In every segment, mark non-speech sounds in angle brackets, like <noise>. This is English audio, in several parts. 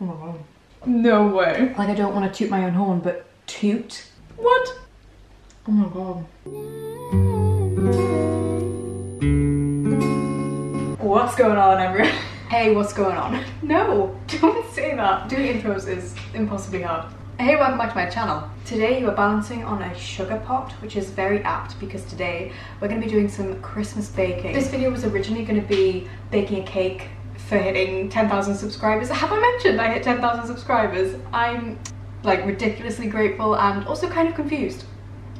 Oh my god. No way. Like I don't want to toot my own horn, but toot. What? Oh my god. What's going on, everyone? Hey, what's going on? <laughs> No, don't say that. Doing intros is impossibly hard. Hey, welcome back to my channel. Today you are balancing on a sugar pot, which is very apt because today we're going to be doing some Christmas baking. This video was originally going to be baking a cake for hitting 10,000 subscribers. Have I mentioned I hit 10,000 subscribers? I'm like ridiculously grateful and also kind of confused,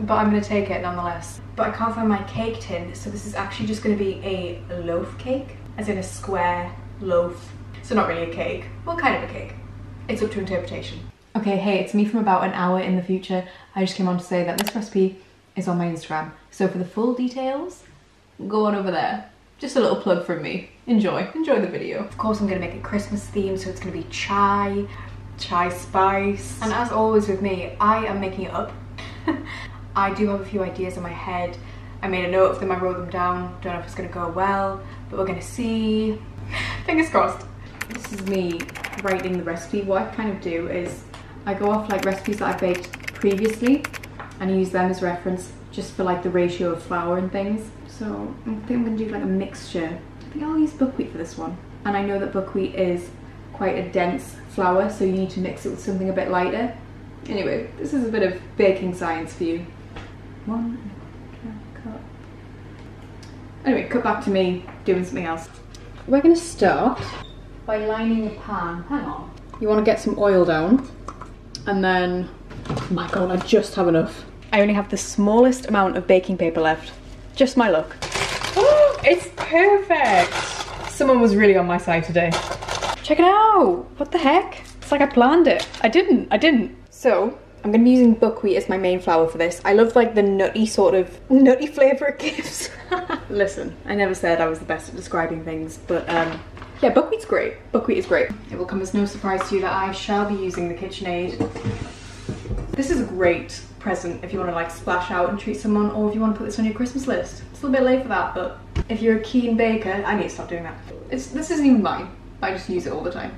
but I'm to take it nonetheless. But I can't find my cake tin, so this is actually just to be a loaf cake, as in a square loaf. So not really a cake, well kind of a cake. It's up to interpretation. Okay, hey, it's me from about an hour in the future. I just came on to say that this recipe is on my Instagram. So for the full details, go on over there. Just a little plug from me. Enjoy, enjoy the video. Of course I'm gonna make a Christmas theme, so it's gonna be chai, chai spice. And as always with me, I am making it up. <laughs> I do have a few ideas in my head. I made a note of them, I wrote them down. Don't know if it's gonna go well, but we're gonna see. <laughs> Fingers crossed. This is me writing the recipe. What I kind of do is I go off like recipes that I've baked previously and use them as reference just for like the ratio of flour and things. So I think I'm gonna do like a mixture. I think I'll use buckwheat for this one. And I know that buckwheat is quite a dense flour, so you need to mix it with something a bit lighter. Anyway, this is a bit of baking science for you. One, cut. Anyway, cut back to me doing something else. We're gonna start by lining the pan. Hang on. You wanna get some oil down and then, oh my god, I just have enough. I only have the smallest amount of baking paper left. Just my luck. <gasps> it's perfect! Someone was really on my side today. Check it out! What the heck? It's like I planned it. I didn't, I didn't. So, I'm gonna be using buckwheat as my main flour for this. I love like the nutty sort of, nutty <laughs> flavour it gives. <laughs> Listen, I never said I was the best at describing things, but um, yeah, buckwheat's great. Buckwheat is great. It will come as no surprise to you that I shall be using the KitchenAid. This is great present if you want to like splash out and treat someone or if you want to put this on your Christmas list. It's a little bit late for that, but if you're a keen baker, I need to stop doing that. It's, this isn't even mine. I just use it all the time.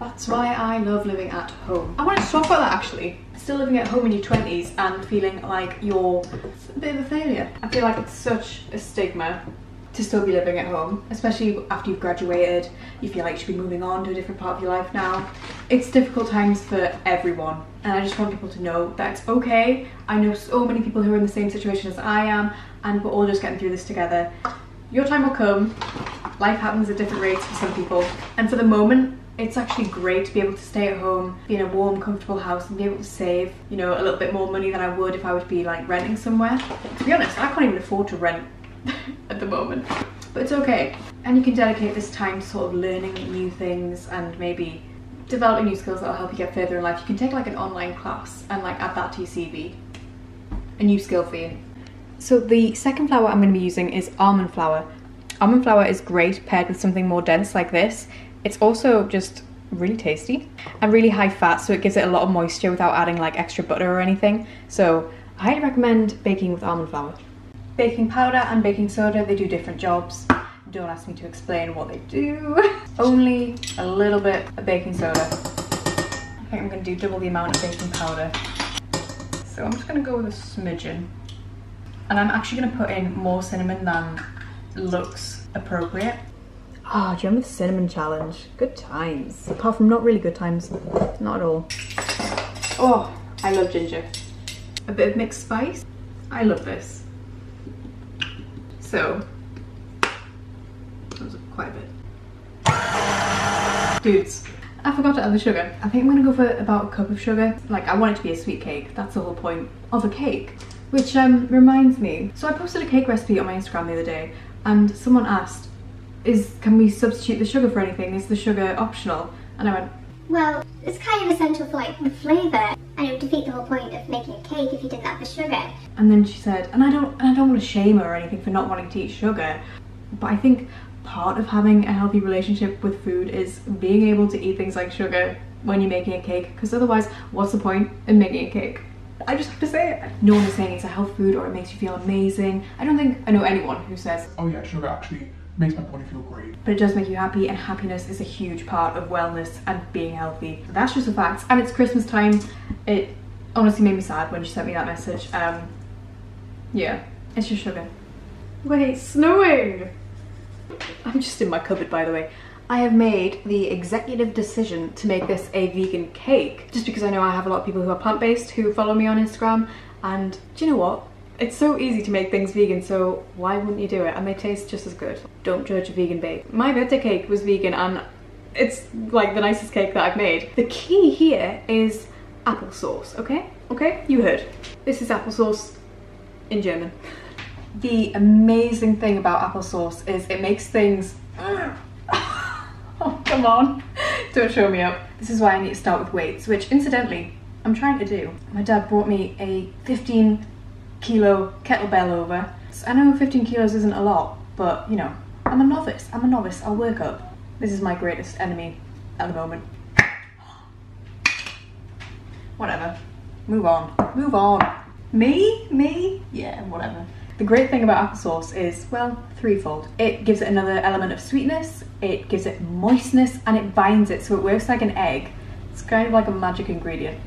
That's why I love living at home. I wanted to talk about that actually. Still living at home in your 20s and feeling like you're a bit of a failure. I feel like it's such a stigma to still be living at home, especially after you've graduated. You feel like you should be moving on to a different part of your life now. It's difficult times for everyone, and I just want people to know that it's okay. I know so many people who are in the same situation as I am, and we're all just getting through this together. Your time will come. Life happens at different rates for some people, and for the moment, it's actually great to be able to stay at home, be in a warm, comfortable house and be able to save, you know, a little bit more money than I would if I would be like renting somewhere. To be honest, I can't even afford to rent <laughs> at the moment. But it's okay. And you can dedicate this time to sort of learning new things and maybe developing new skills that will help you get further in life. You can take like an online class and like add that to your CV. A new skill for you. So the second flour I'm going to be using is almond flour. Almond flour is great paired with something more dense like this. It's also just really tasty and really high fat so it gives it a lot of moisture without adding like extra butter or anything. So I highly recommend baking with almond flour. Baking powder and baking soda, they do different jobs. Don't ask me to explain what they do. <laughs> Only a little bit of baking soda. I think I'm gonna do double the amount of baking powder. So I'm just gonna go with a smidgen. And I'm actually gonna put in more cinnamon than looks appropriate. Ah, oh, do you remember the cinnamon challenge? Good times. Apart from not really good times. Not at all. Oh, I love ginger. A bit of mixed spice. I love this. So, that was quite a bit. Dudes, I forgot to add the sugar. I think I'm gonna go for about a cup of sugar. Like, I want it to be a sweet cake. That's the whole point of a cake. Which um, reminds me, so I posted a cake recipe on my Instagram the other day and someone asked, is can we substitute the sugar for anything? Is the sugar optional? And I went, well, it's kind of essential for like the flavour and it would defeat the whole point of making a cake if you didn't have the sugar. And then she said, and I don't and I don't want to shame her or anything for not wanting to eat sugar, but I think part of having a healthy relationship with food is being able to eat things like sugar when you're making a cake because otherwise what's the point in making a cake? I just have to say it. No one is saying it's a health food or it makes you feel amazing. I don't think I know anyone who says, oh yeah, sugar actually makes my body feel great. but it does make you happy and happiness is a huge part of wellness and being healthy. That's just a fact and it's christmas time. It honestly made me sad when she sent me that message. Um yeah it's just sugar. Wait snowing! I'm just in my cupboard by the way. I have made the executive decision to make this a vegan cake. Just because I know I have a lot of people who are plant-based who follow me on Instagram and do you know what it's so easy to make things vegan, so why wouldn't you do it? And they taste just as good. Don't judge a vegan bake. My birthday cake was vegan and it's like the nicest cake that I've made. The key here is applesauce, okay? Okay, you heard. This is applesauce in German. The amazing thing about applesauce is it makes things... oh, <laughs> come on. Don't show me up. This is why I need to start with weights, which incidentally, I'm trying to do. My dad brought me a 15 kilo kettlebell over. I know 15 kilos isn't a lot, but you know, I'm a novice. I'm a novice. I'll work up. This is my greatest enemy at the moment. <gasps> Whatever. Move on. Move on. Me? Me? Yeah, whatever. The great thing about applesauce is, well, threefold. It gives it another element of sweetness, it gives it moistness, and it binds it so it works like an egg. It's kind of like a magic ingredient.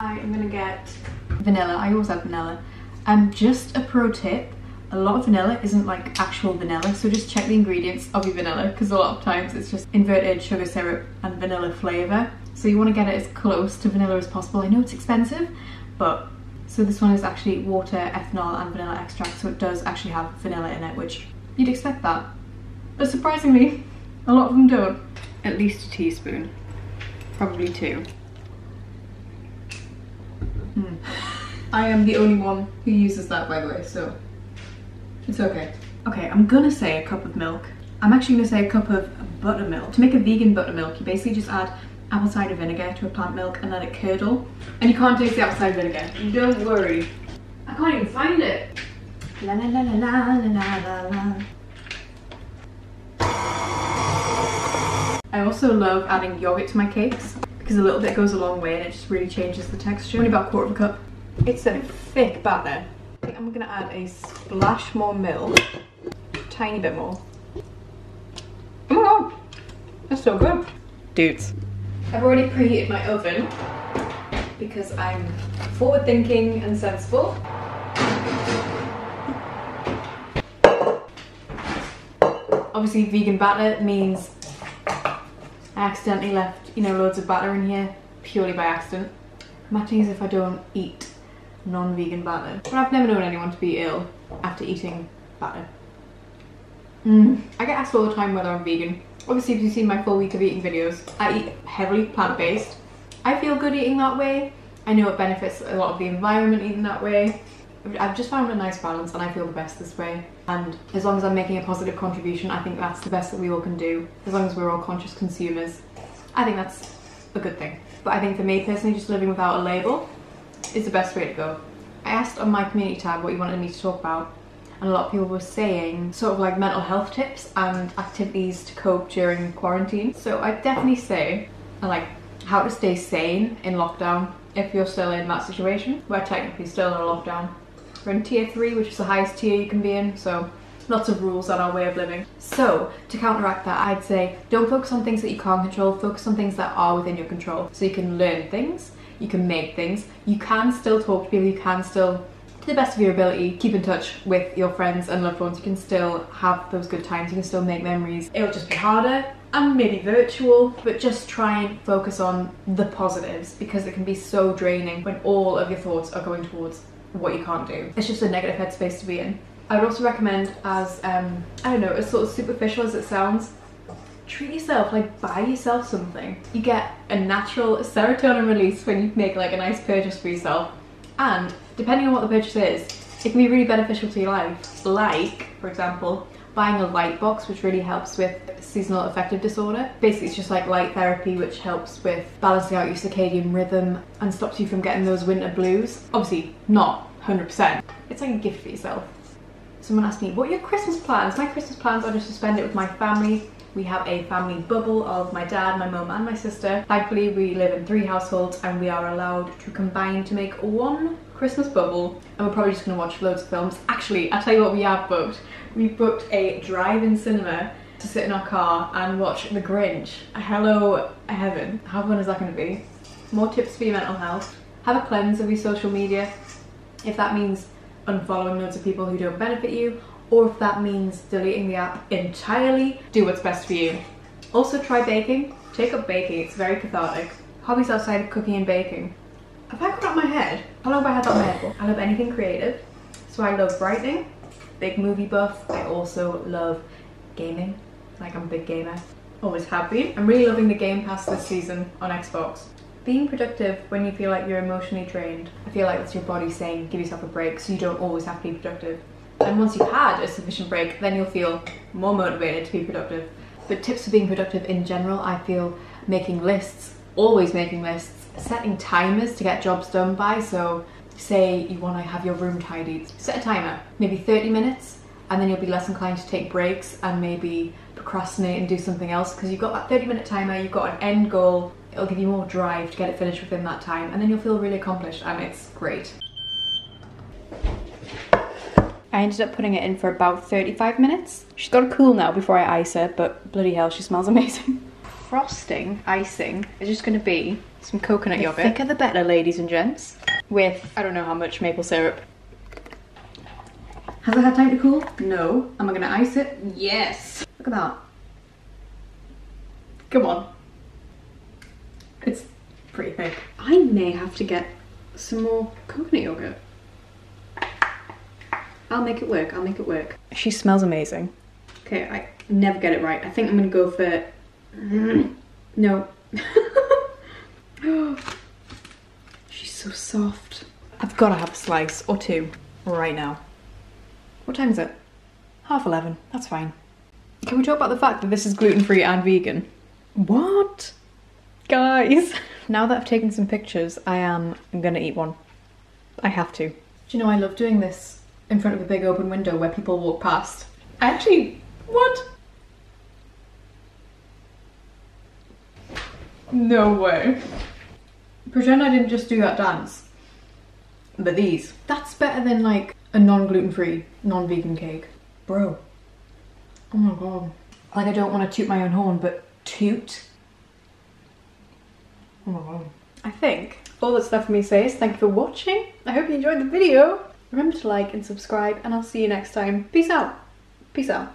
I am gonna get vanilla. I always have vanilla. Um, just a pro tip, a lot of vanilla isn't like actual vanilla, so just check the ingredients of your vanilla because a lot of times it's just inverted sugar syrup and vanilla flavour. So you want to get it as close to vanilla as possible. I know it's expensive, but so this one is actually water, ethanol and vanilla extract, so it does actually have vanilla in it, which you'd expect that. But surprisingly, a lot of them don't. At least a teaspoon, probably two. Mm. I am the only one who uses that by the way, so it's okay. Okay, I'm gonna say a cup of milk. I'm actually gonna say a cup of buttermilk. To make a vegan buttermilk, you basically just add apple cider vinegar to a plant milk and let it curdle. And you can't taste the apple cider vinegar. Don't worry. I can't even find it. La la la la la la la la. I also love adding yogurt to my cakes because a little bit goes a long way and it just really changes the texture. Only about a quarter of a cup. It's a thick batter. I think I'm gonna add a splash more milk, tiny bit more. Oh my god, that's so good. Dudes. I've already preheated my oven because I'm forward thinking and sensible. Obviously vegan batter means I accidentally left, you know, loads of batter in here purely by accident. Imagine as if I don't eat non-vegan batter. But I've never known anyone to be ill after eating batter. Mm. I get asked all the time whether I'm vegan. Obviously, if you've seen my full week of eating videos, I eat heavily plant-based. I feel good eating that way. I know it benefits a lot of the environment eating that way. I've just found a nice balance and I feel the best this way. And as long as I'm making a positive contribution, I think that's the best that we all can do. As long as we're all conscious consumers, I think that's a good thing. But I think for me personally, just living without a label is the best way to go. I asked on my community tab what you wanted me to talk about and a lot of people were saying sort of like mental health tips and activities to cope during quarantine. So I definitely say uh, like how to stay sane in lockdown if you're still in that situation. We're technically still in a lockdown. We're in tier three, which is the highest tier you can be in, so lots of rules on our way of living. So to counteract that, I'd say don't focus on things that you can't control, focus on things that are within your control. So you can learn things, you can make things, you can still talk to people, you can still to the best of your ability, keep in touch with your friends and loved ones. You can still have those good times, you can still make memories. It'll just be harder and maybe virtual, but just try and focus on the positives because it can be so draining when all of your thoughts are going towards what you can't do. It's just a negative headspace to be in. I would also recommend as, um, I don't know, as sort of superficial as it sounds, treat yourself, like buy yourself something. You get a natural serotonin release when you make like a nice purchase for yourself and depending on what the purchase is, it can be really beneficial to your life. Like, for example, buying a light box which really helps with seasonal affective disorder. Basically it's just like light therapy which helps with balancing out your circadian rhythm and stops you from getting those winter blues. Obviously not 100%. It's like a gift for yourself. Someone asked me, what are your Christmas plans? My Christmas plans are just to spend it with my family. We have a family bubble of my dad, my mum and my sister. Thankfully we live in three households and we are allowed to combine to make one Christmas bubble, and we're probably just gonna watch loads of films. Actually, I'll tell you what we have booked. We booked a drive-in cinema to sit in our car and watch The Grinch. Hello heaven. How fun is that gonna be? More tips for your mental health. Have a cleanse of your social media. If that means unfollowing loads of people who don't benefit you, or if that means deleting the app entirely, do what's best for you. Also try baking. Take up baking, it's very cathartic. Hobbies outside of cooking and baking. Have I got my head? How long have I had that my head? I love anything creative. So I love writing, big movie buff. I also love gaming. Like I'm a big gamer. Always have been. I'm really loving the Game Pass this season on Xbox. Being productive when you feel like you're emotionally drained. I feel like that's your body saying give yourself a break so you don't always have to be productive. And once you've had a sufficient break, then you'll feel more motivated to be productive. But tips for being productive in general, I feel making lists, always making lists, setting timers to get jobs done by. So say you want to have your room tidied, set a timer, maybe 30 minutes, and then you'll be less inclined to take breaks and maybe procrastinate and do something else because you've got that 30 minute timer, you've got an end goal, it'll give you more drive to get it finished within that time, and then you'll feel really accomplished, and it's great. I ended up putting it in for about 35 minutes. She's got to cool now before I ice her, but bloody hell, she smells amazing. <laughs> Frosting, icing, is just going to be some coconut the yogurt. The thicker the better, ladies and gents. With, I don't know how much maple syrup. Has it had time to cool? No. Am I going to ice it? Yes. Look at that. Come on. It's pretty thick. I may have to get some more coconut yogurt. I'll make it work, I'll make it work. She smells amazing. Okay, I never get it right. I think I'm gonna go for, <clears throat> no. <gasps> She's so soft. I've gotta have a slice or two right now. What time is it? Half 11, that's fine. Can we talk about the fact that this is gluten-free and vegan? What? Guys. <laughs> Now that I've taken some pictures, I am gonna eat one. I have to. Do you know I love doing this in front of a big open window where people walk past. Actually, what? No way. Pretend I didn't just do that dance. But these. That's better than like a non-gluten-free, non-vegan cake. Bro. Oh my god. Like I don't want to toot my own horn, but toot. Oh my god. I think all that's left for me to say is thank you for watching. I hope you enjoyed the video. Remember to like and subscribe and I'll see you next time. Peace out. Peace out.